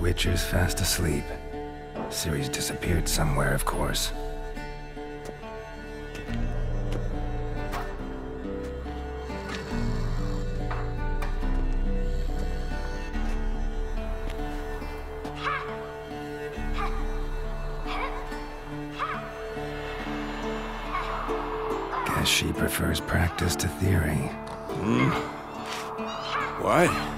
Witcher's fast asleep. Ciri's disappeared somewhere, of course. Guess she prefers practice to theory. Hmm? What?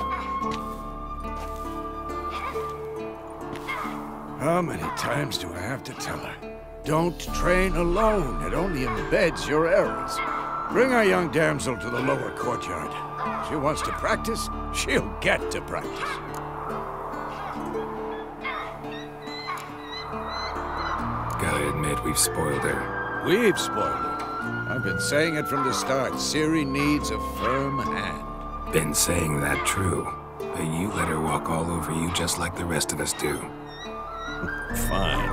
How many times do I have to tell her? Don't train alone. It only embeds your errors. Bring our young damsel to the lower courtyard. She wants to practice, she'll get to practice. Gotta admit, we've spoiled her. We've spoiled her. I've been saying it from the start. Ciri needs a firm hand. Been saying that true. But you let her walk all over you just like the rest of us do. Fine.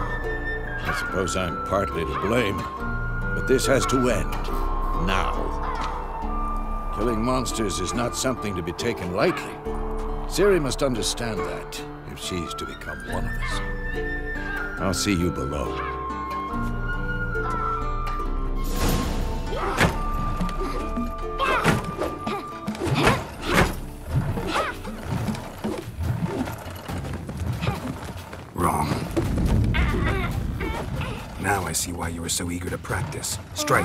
I suppose I'm partly to blame. But this has to end. Now. Killing monsters is not something to be taken lightly. Ciri must understand that, if she's to become one of us. I'll see you below. I see why you were so eager to practice. Strike.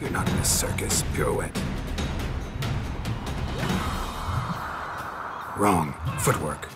You're not in a circus, pirouette. Wrong. Footwork.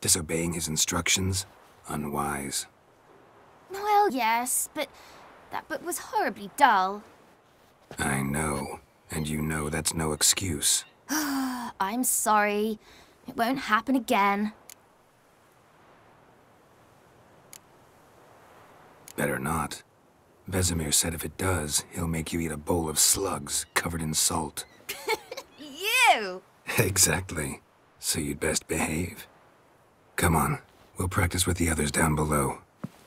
Disobeying his instructions? Unwise. Well, yes, but that book was horribly dull. I know. And you know that's no excuse. I'm sorry. It won't happen again. Better not. Vesemir said if it does, he'll make you eat a bowl of slugs covered in salt. You! exactly. So you'd best behave. Come on. We'll practice with the others down below.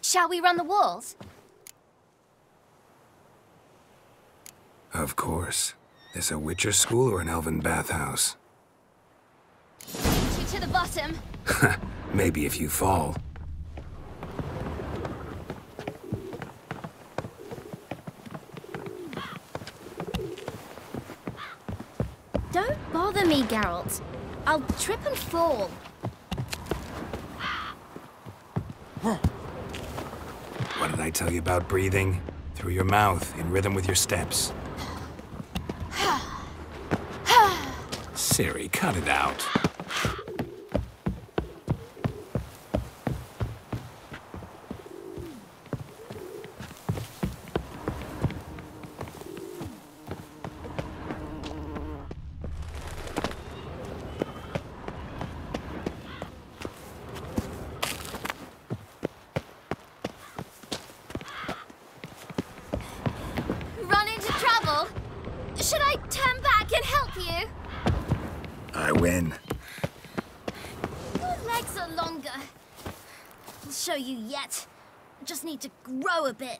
Shall we run the walls? Of course. This a Witcher school or an elven bathhouse? You to the bottom. Maybe if you fall. Don't bother me, Geralt. I'll trip and fall. What did I tell you about breathing? Through your mouth, in rhythm with your steps. Ciri, cut it out. Run into trouble? Should I turn back and help you? I win. Your legs are longer. I'll show you yet. I just need to grow a bit.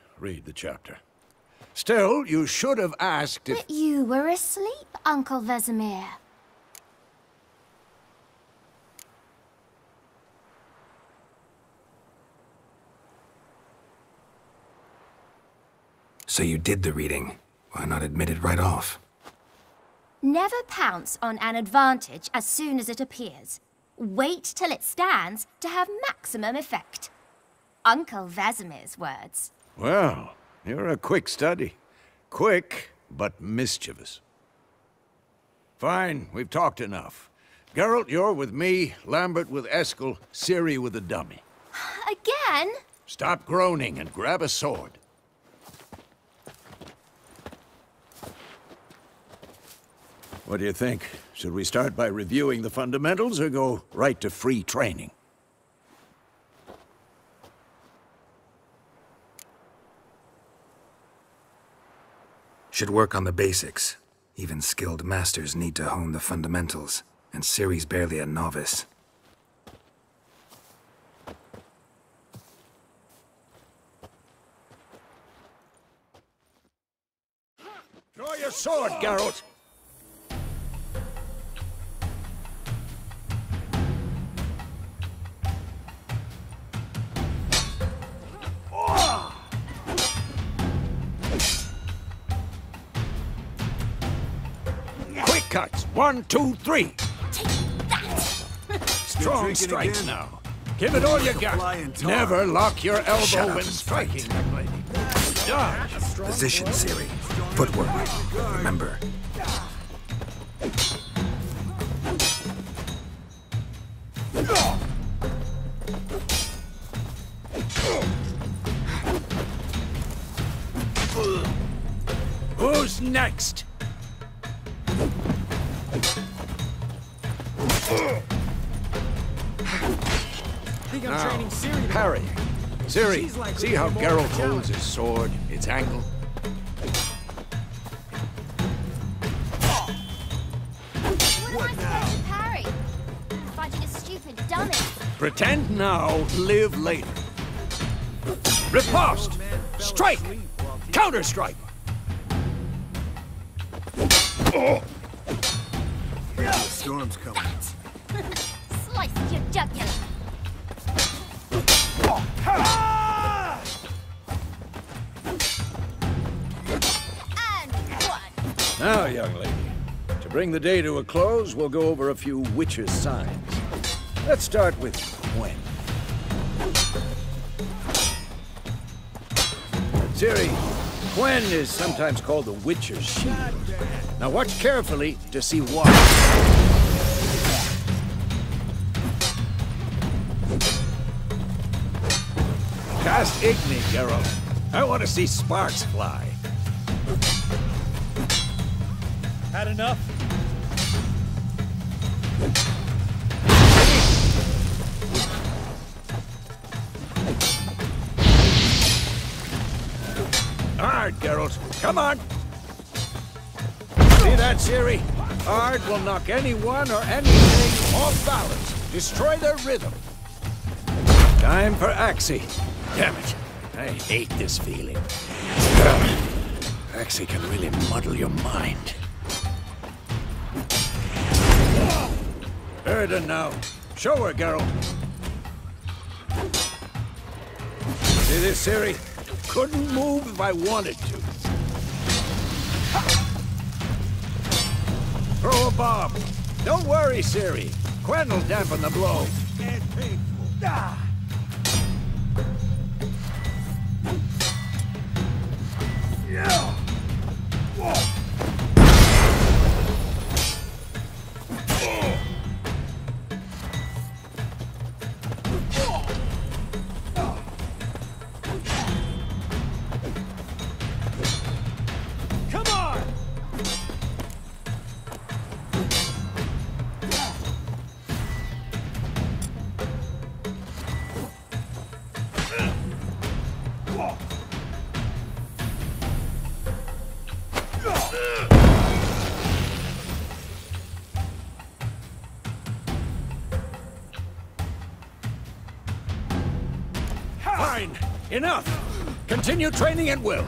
read the chapter. Still, you should have asked if... But you were asleep, Uncle Vesemir. So you did the reading. Why not admit it right off? Never pounce on an advantage as soon as it appears. Wait till it stands to have maximum effect. Uncle Vesemir's words. Well, you're a quick study. Quick, but mischievous. Fine, we've talked enough. Geralt, you're with me, Lambert with Eskel, Ciri with the dummy. Again? Stop groaning and grab a sword. What do you think? Should we start by reviewing the fundamentals or go right to free training? Should work on the basics. Even skilled masters need to hone the fundamentals, and Ciri's barely a novice. Draw your sword, Geralt! One, two, three. Take that! Strong strikes again. now. Give it all you got. Never lock your elbow when striking. Dodge. Position, Ciri. Footwork. Remember. Who's next? Now, training Ciri. Parry. Ciri, like see how Geralt holds his sword, its angle? What, now? Parry? Fighting a stupid dummy. Pretend now, live later. Riposte! Strike! Counter-strike! Oh. Yeah, the storm's coming. Slice your jugular. Now, young lady, to bring the day to a close, we'll go over a few witches' signs. Let's start with Quen. Ciri, Quen is sometimes called the Witcher's Shield. Now watch carefully to see why. Cast Igni, Geralt. I want to see sparks fly. Had enough? Aard, Geralt. Come on. See that, Ciri? Aard will knock anyone or anything off balance. Destroy their rhythm. Time for Axii. Damn it. I hate this feeling. Axii can really muddle your mind. Yrden now. Show her, Geralt. See this, Ciri? Couldn't move if I wanted to. Throw a bomb. Don't worry, Ciri. Quen will dampen the blow. Ah. Fine. Enough. Continue training at will.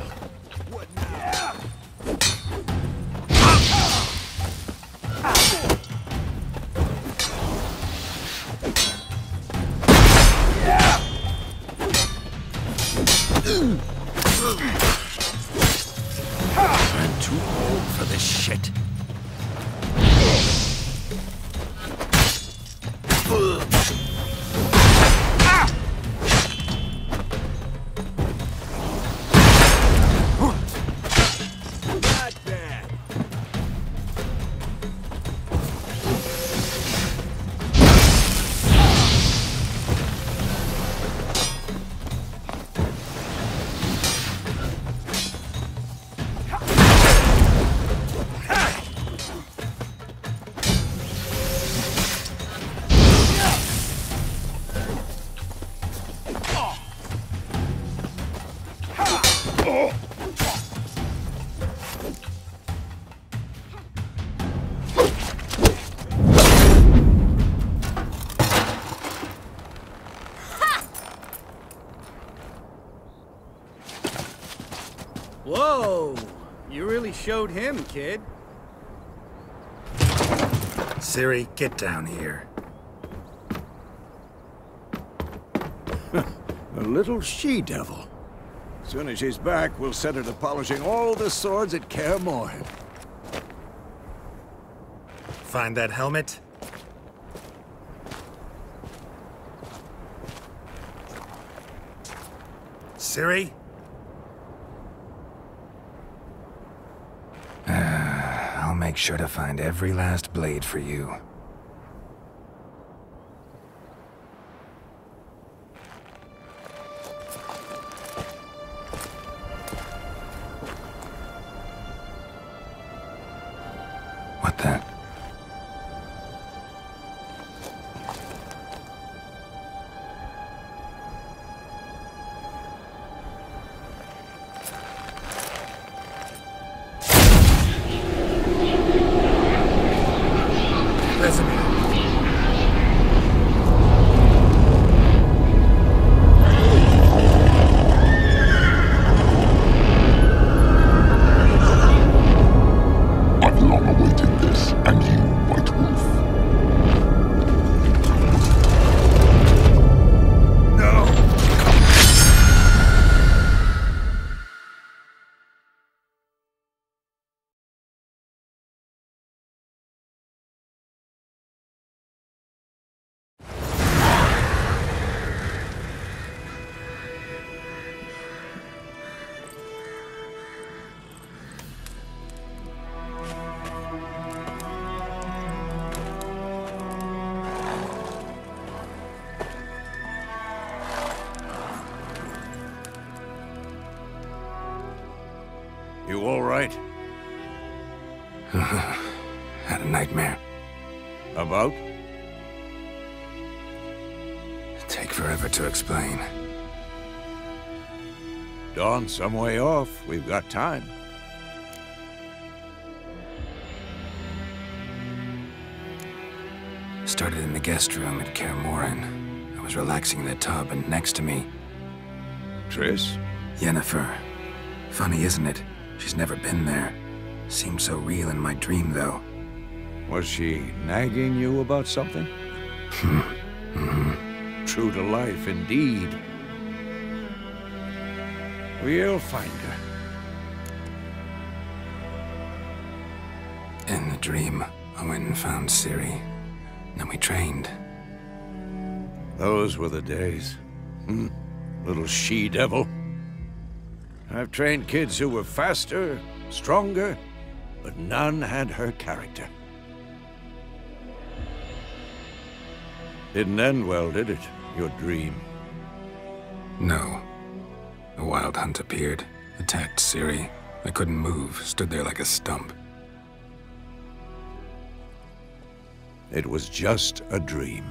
Showed him, kid. Ciri, get down here. A little she-devil. Soon as she's back, we'll set her to polishing all the swords at Kaer Morhen. Find that helmet? Ciri? I'll make sure to find every last blade for you. Right? Had a nightmare. About? Take forever to explain. Dawn some way off. We've got time. Started in the guest room at Kaer. I was relaxing in the tub, and next to me, Triss? Yennefer. Funny, isn't it? She's never been there. Seemed so real in my dream, though. Was she nagging you about something? True to life, indeed. We'll find her. In the dream, I went and found Ciri. Then we trained. Those were the days. Hmm. Little she-devil. I've trained kids who were faster, stronger, but none had her character. Didn't end well, did it? Your dream. No. A wild hunt appeared, attacked Ciri. I couldn't move, stood there like a stump. It was just a dream.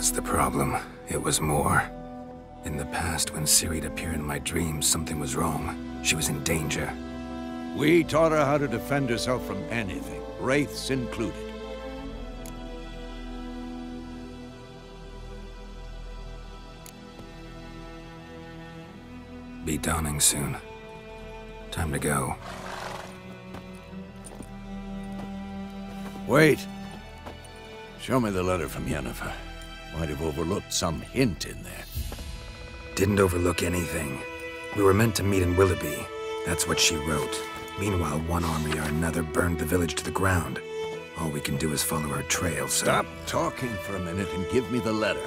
That's the problem. It was more. In the past, when Ciri'd appear in my dreams, something was wrong. She was in danger. We taught her how to defend herself from anything, wraiths included. Be dawning soon. Time to go. Wait. Show me the letter from Yennefer. Might have overlooked some hint in there. Didn't overlook anything. We were meant to meet in Willoughby. That's what she wrote. Meanwhile, one army or another burned the village to the ground. All we can do is follow her trail, so... Stop talking for a minute and give me the letter.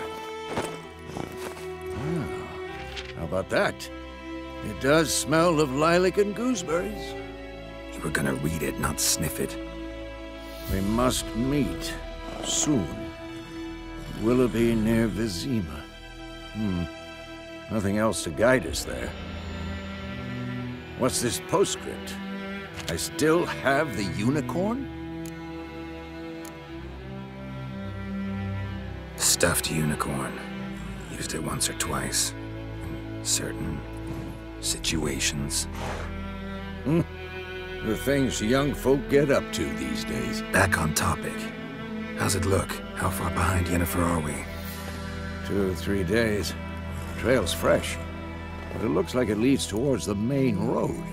Ah, how about that? It does smell of lilac and gooseberries. You were gonna read it, not sniff it. We must meet. Soon. Willoughby near Vizima. Hmm. Nothing else to guide us there. What's this postscript? I still have the unicorn? Stuffed unicorn. Used it once or twice. In certain situations. Hmm. The things young folk get up to these days. Back on topic. How's it look? How far behind Yennefer are we? Two or three days. Trail's fresh, but it looks like it leads towards the main road.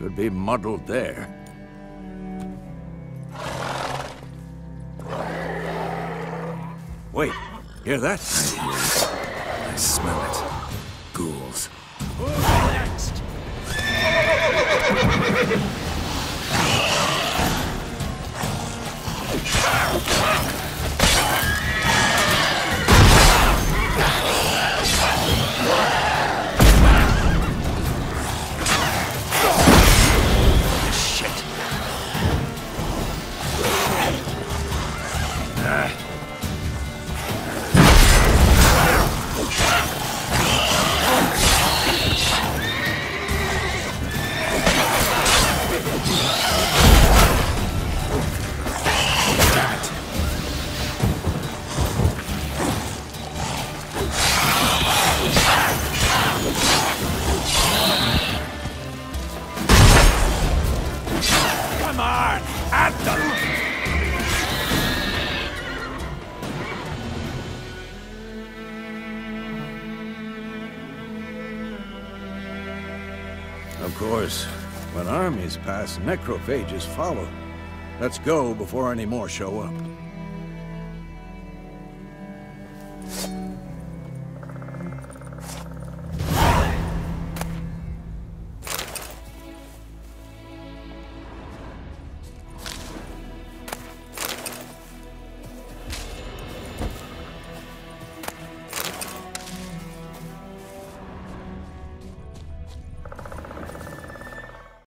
Could be muddled there. Wait, hear that? I hear it. I smell it. Ghouls. Come Of course, when armies pass, necrophages follow. Let's go before any more show up.